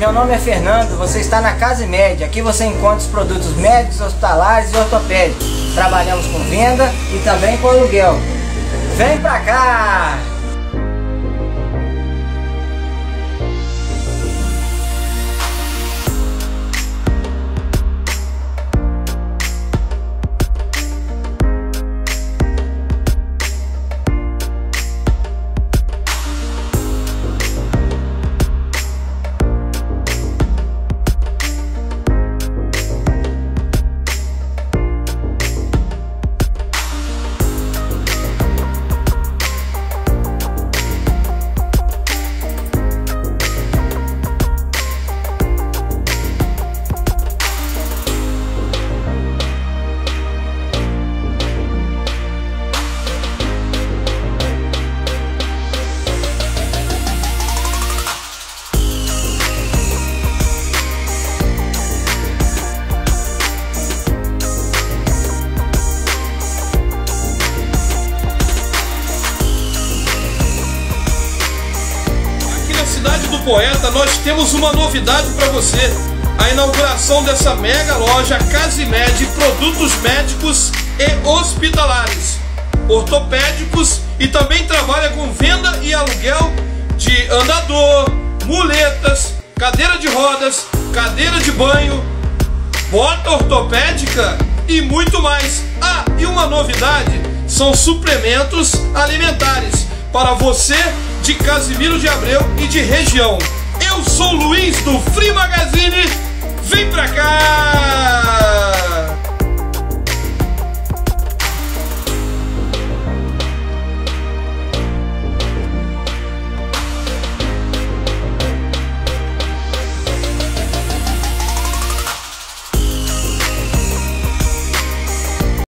meu nome é Fernando, você está na Casa Média. Aqui você encontra os produtos médicos, hospitalares e ortopédicos. Trabalhamos com venda e também com aluguel. Vem pra cá! Do Poeta, nós temos uma novidade para você. A inauguração dessa mega loja Casimed Produtos Médicos e Hospitalares, ortopédicos e também trabalha com venda e aluguel de andador, muletas, cadeira de rodas, cadeira de banho, bota ortopédica e muito mais. Ah, e uma novidade, são suplementos alimentares para você de Casimiro de Abreu e de região. Eu sou Luiz do Free Magazine.